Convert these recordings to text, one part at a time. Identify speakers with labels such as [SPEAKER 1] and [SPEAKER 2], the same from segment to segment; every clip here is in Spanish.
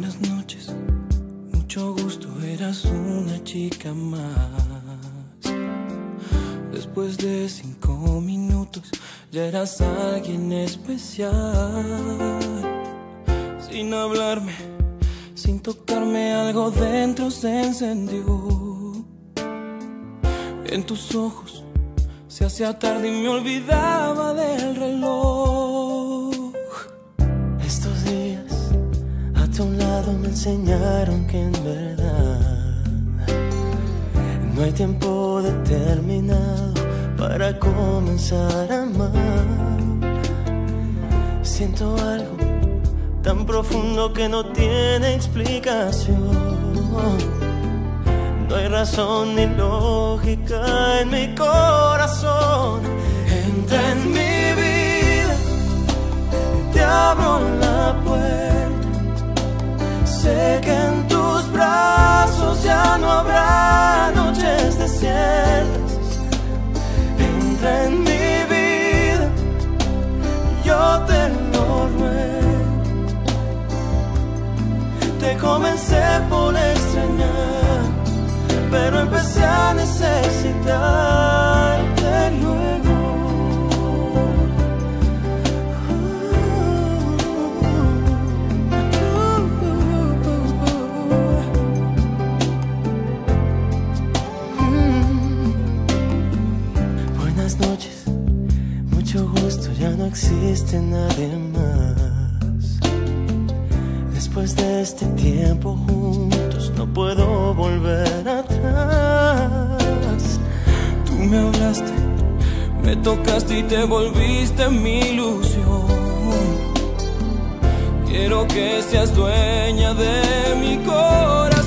[SPEAKER 1] Buenas noches, mucho gusto, eras una chica más. Después de cinco minutos, ya eras alguien especial. Sin hablarme, sin tocarme, algo dentro se encendió. En tus ojos se hacía tarde y me olvidaba del reloj.
[SPEAKER 2] A tu lado me enseñaron que en verdad no hay tiempo determinado para comenzar a amar. Siento algo tan profundo que no tiene explicación. No hay razón ni lógica en mi corazón. Entra en pero empecé a necesitarte luego. Buenas noches, mucho gusto, ya no existe nadie más. Después de este tiempo juntos no puedo volver atrás.
[SPEAKER 1] Tú me hablaste, me tocaste y te volviste mi ilusión. Quiero que seas dueña de mi corazón.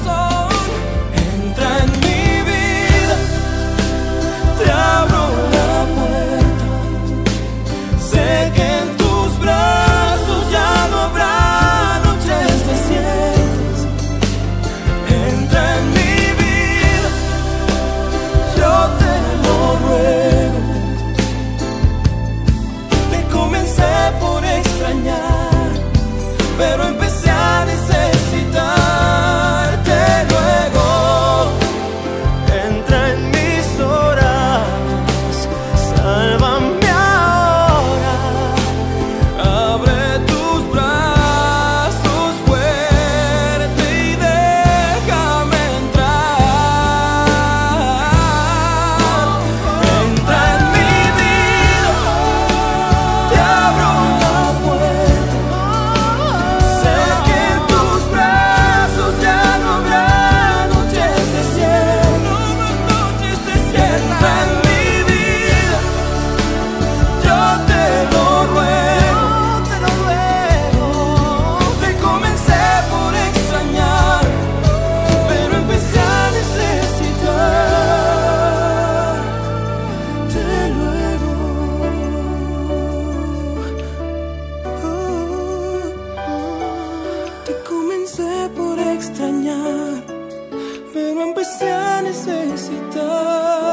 [SPEAKER 1] 的